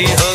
see her.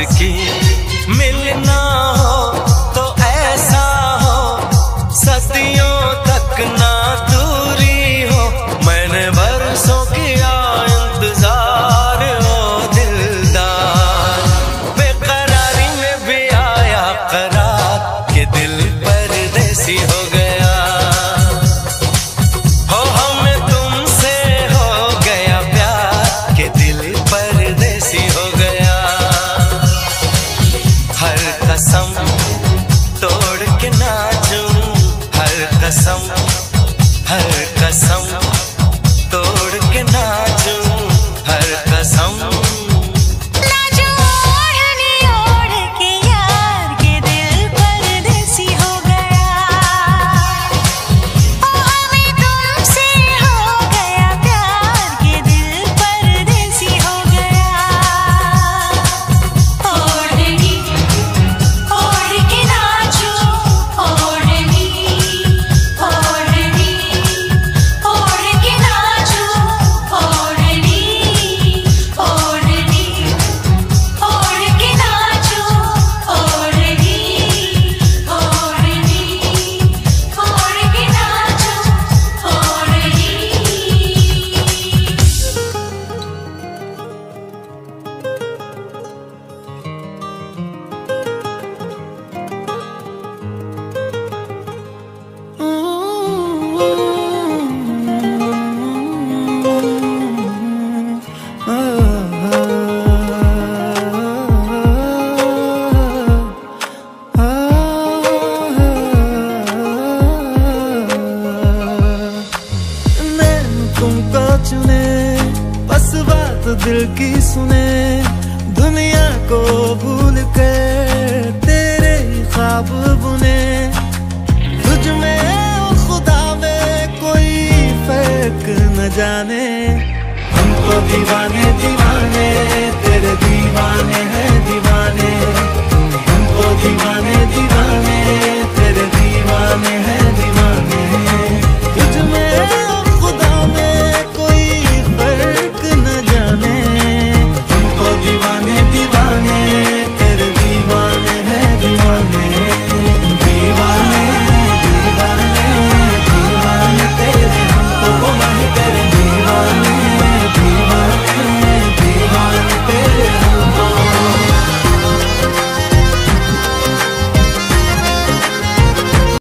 की मिलना रसम दिल की सुने। दुनिया को भूल कर तेरे ख्वाब बुने। तुझ में